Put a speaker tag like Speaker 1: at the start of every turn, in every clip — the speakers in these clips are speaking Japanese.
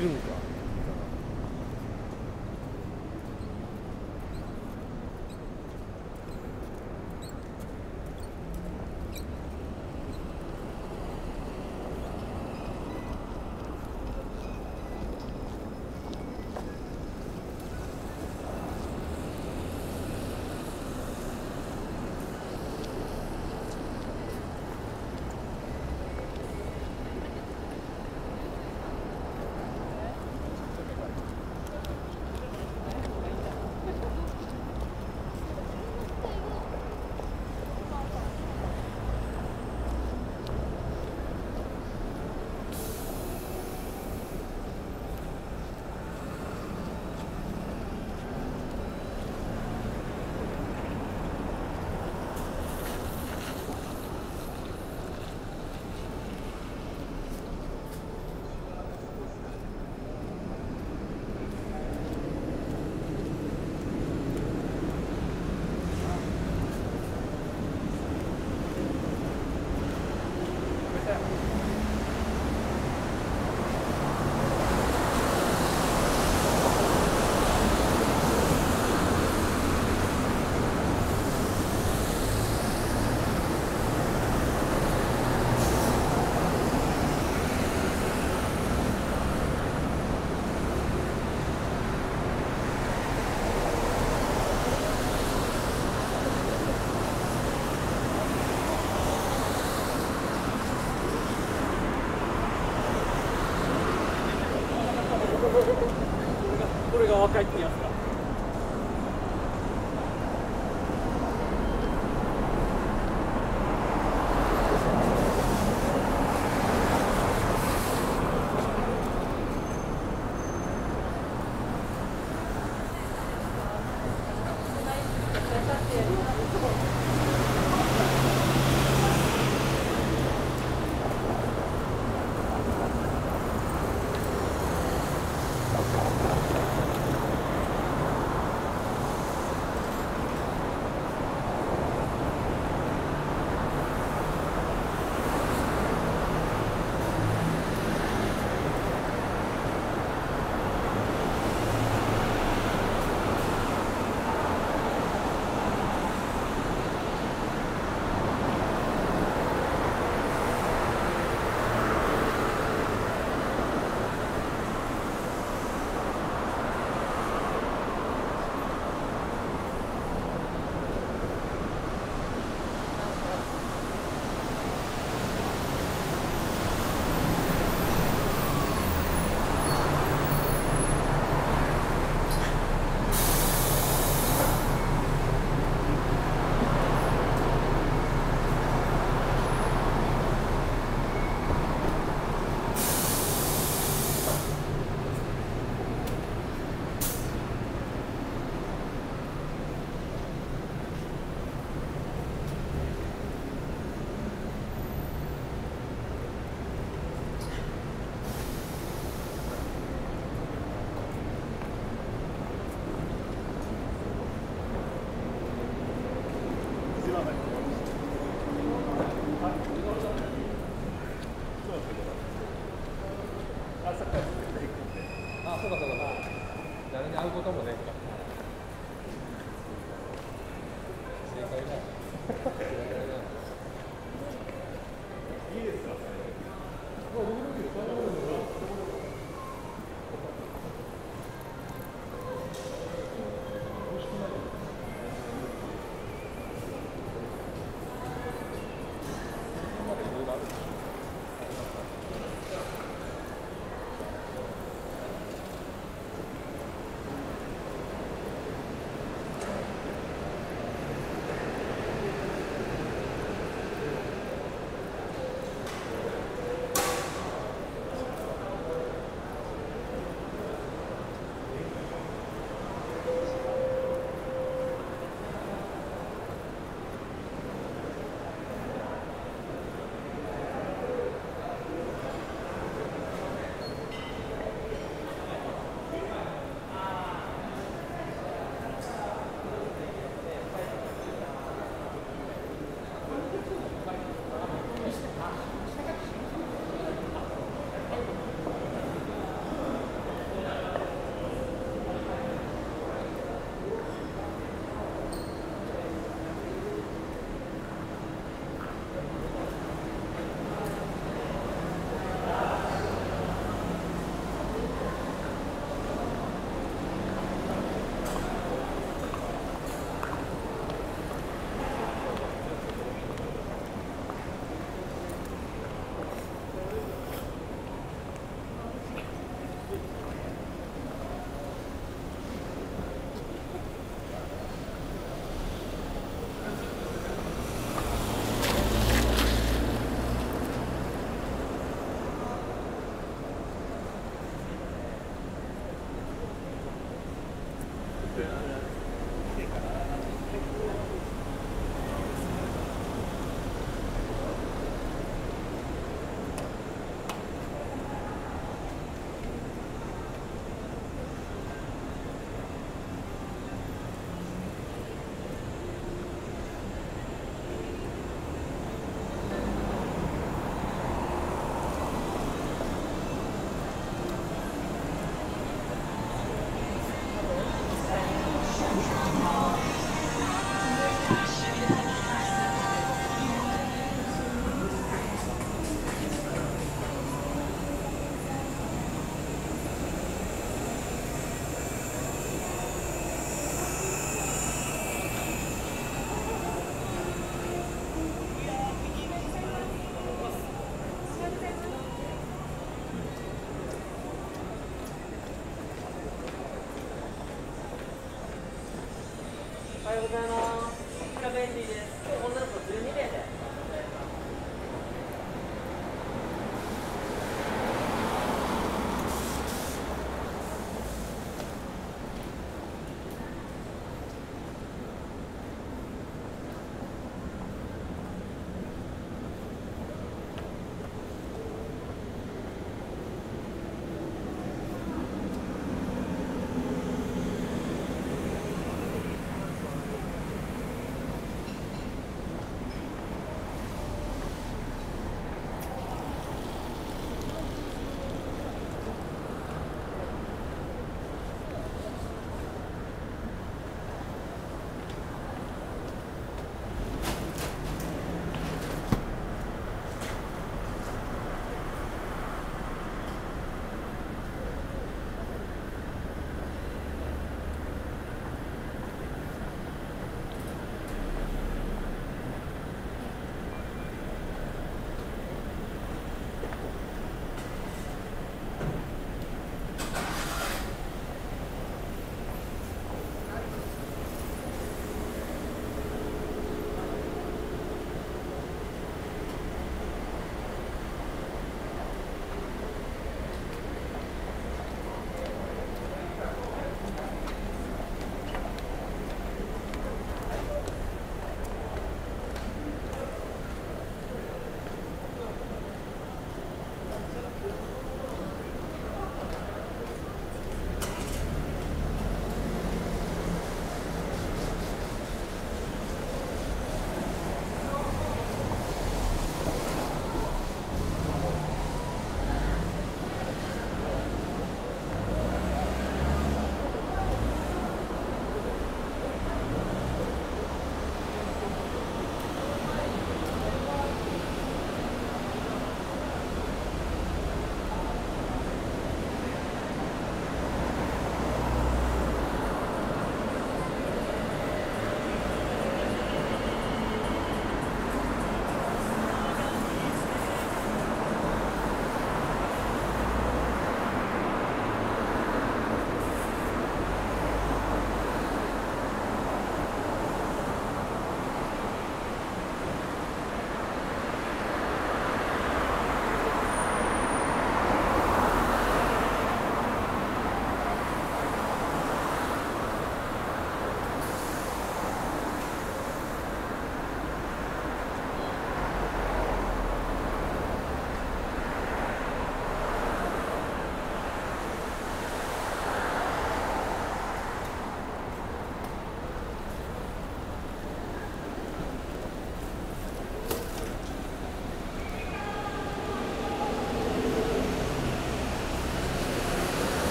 Speaker 1: filmka. Yeah.
Speaker 2: ございます。これ便利です。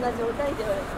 Speaker 3: な状態では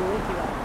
Speaker 3: de 得